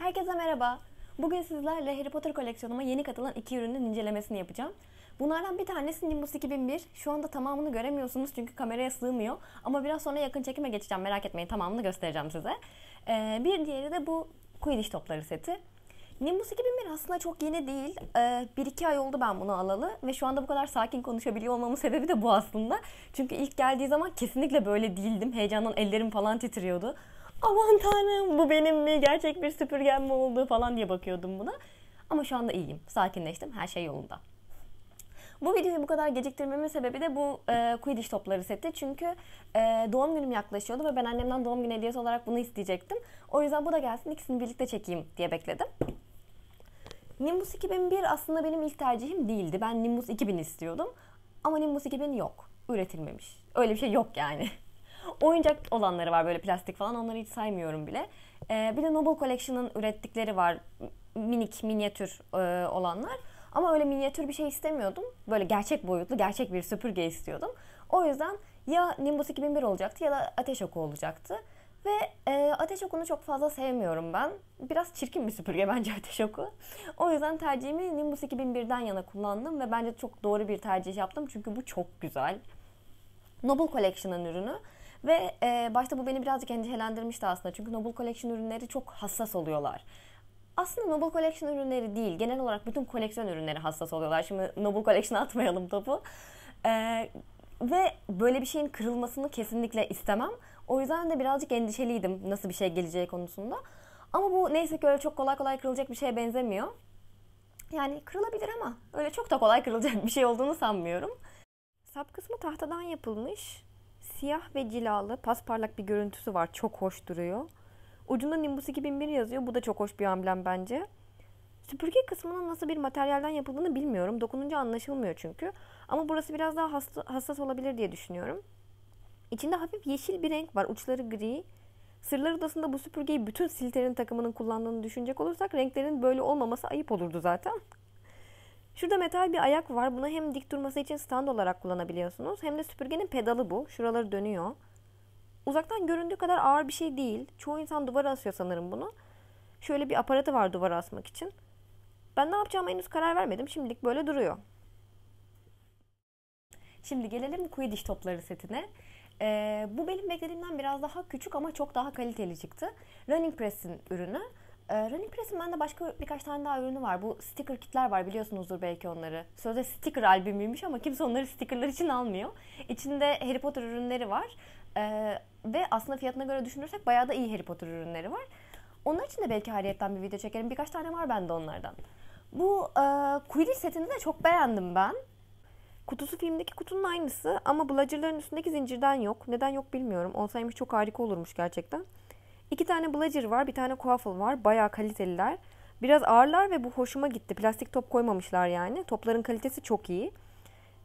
Herkese merhaba. Bugün sizlerle Harry Potter koleksiyonuma yeni katılan iki ürünün incelemesini yapacağım. Bunlardan bir tanesi Nimbus 2001. Şu anda tamamını göremiyorsunuz çünkü kameraya sığmıyor. Ama biraz sonra yakın çekime geçeceğim. Merak etmeyin tamamını göstereceğim size. Ee, bir diğeri de bu Quidditch topları seti. Nimbus 2001 aslında çok yeni değil. Ee, bir iki ay oldu ben bunu alalı ve şu anda bu kadar sakin konuşabiliyor olmamın sebebi de bu aslında. Çünkü ilk geldiği zaman kesinlikle böyle değildim. Heyecandan ellerim falan titriyordu. Aman tanrım bu benim mi? Gerçek bir süpürgem mi oldu falan diye bakıyordum buna. Ama şu anda iyiyim. Sakinleştim. Her şey yolunda. Bu videoyu bu kadar geciktirmemin sebebi de bu e, Quidditch topları seti. Çünkü e, doğum günüm yaklaşıyordu ve ben annemden doğum günü hediyesi olarak bunu isteyecektim. O yüzden bu da gelsin ikisini birlikte çekeyim diye bekledim. Nimbus 2001 aslında benim ilk tercihim değildi. Ben Nimbus 2000 istiyordum. Ama Nimbus 2000 yok. Üretilmemiş. Öyle bir şey yok yani. Oyuncak olanları var böyle plastik falan onları hiç saymıyorum bile. Ee, bir de Noble Collection'ın ürettikleri var. Minik, minyatür e, olanlar. Ama öyle minyatür bir şey istemiyordum. Böyle gerçek boyutlu, gerçek bir süpürge istiyordum. O yüzden ya Nimbus 2001 olacaktı ya da Ateş Oku olacaktı. Ve e, Ateş Oku'nu çok fazla sevmiyorum ben. Biraz çirkin bir süpürge bence Ateş Oku. O yüzden tercihimi Nimbus 2001'den yana kullandım ve bence çok doğru bir tercih yaptım. Çünkü bu çok güzel. Noble Collection'ın ürünü. Ve e, başta bu beni birazcık endişelendirmişti aslında. Çünkü Noble Collection ürünleri çok hassas oluyorlar. Aslında Noble Collection ürünleri değil. Genel olarak bütün koleksiyon ürünleri hassas oluyorlar. Şimdi Noble Collection'a atmayalım topu. E, ve böyle bir şeyin kırılmasını kesinlikle istemem. O yüzden de birazcık endişeliydim nasıl bir şey geleceği konusunda. Ama bu neyse ki öyle çok kolay kolay kırılacak bir şeye benzemiyor. Yani kırılabilir ama öyle çok da kolay kırılacak bir şey olduğunu sanmıyorum. Sap kısmı tahtadan yapılmış. Siyah ve cilalı, pasparlak bir görüntüsü var. Çok hoş duruyor. Ucunda Nimbus 2001 yazıyor. Bu da çok hoş bir amblem bence. Süpürge kısmının nasıl bir materyalden yapıldığını bilmiyorum. Dokununca anlaşılmıyor çünkü. Ama burası biraz daha hassas olabilir diye düşünüyorum. İçinde hafif yeşil bir renk var. Uçları gri. Sırlar Odası'nda bu süpürgeyi bütün Slytherin takımının kullandığını düşünecek olursak renklerin böyle olmaması ayıp olurdu zaten. Şurada metal bir ayak var. Bunu hem dik durması için stand olarak kullanabiliyorsunuz. Hem de süpürgenin pedalı bu. Şuraları dönüyor. Uzaktan göründüğü kadar ağır bir şey değil. Çoğu insan duvara asıyor sanırım bunu. Şöyle bir aparatı var duvara asmak için. Ben ne yapacağıma henüz karar vermedim. Şimdilik böyle duruyor. Şimdi gelelim Quidditch topları setine. Ee, bu benim beklediğimden biraz daha küçük ama çok daha kaliteli çıktı. Running Press'in ürünü. Ee, Running Press'in bende başka birkaç tane daha ürünü var. Bu sticker kitler var biliyorsunuzdur belki onları. Sözde sticker albümüymüş ama kimse onları stickerlar için almıyor. İçinde Harry Potter ürünleri var. Ee, ve aslında fiyatına göre düşünürsek bayağı da iyi Harry Potter ürünleri var. Onlar için de belki hariyetten bir video çekerim. Birkaç tane var bende onlardan. Bu e, Quidditch setini de çok beğendim ben. Kutusu filmdeki kutunun aynısı ama bludgerların üstündeki zincirden yok. Neden yok bilmiyorum. Olsaymış çok harika olurmuş gerçekten. İki tane bludger var, bir tane quaffle var. Bayağı kaliteliler. Biraz ağırlar ve bu hoşuma gitti. Plastik top koymamışlar yani. Topların kalitesi çok iyi.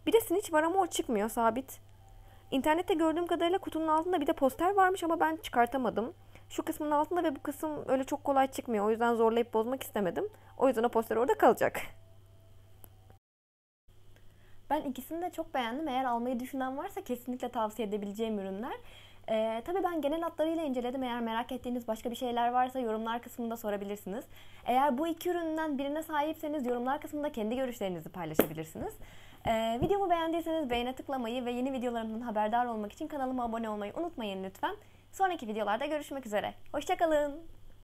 Bir de snitch var ama o çıkmıyor sabit. İnternette gördüğüm kadarıyla kutunun altında bir de poster varmış ama ben çıkartamadım. Şu kısmın altında ve bu kısım öyle çok kolay çıkmıyor. O yüzden zorlayıp bozmak istemedim. O yüzden o poster orada kalacak. Ben ikisini de çok beğendim. Eğer almayı düşünen varsa kesinlikle tavsiye edebileceğim ürünler. Ee, tabii ben genel hatlarıyla inceledim. Eğer merak ettiğiniz başka bir şeyler varsa yorumlar kısmında sorabilirsiniz. Eğer bu iki üründen birine sahipseniz yorumlar kısmında kendi görüşlerinizi paylaşabilirsiniz. Ee, videomu beğendiyseniz beğene tıklamayı ve yeni videolarımdan haberdar olmak için kanalıma abone olmayı unutmayın lütfen. Sonraki videolarda görüşmek üzere. Hoşçakalın.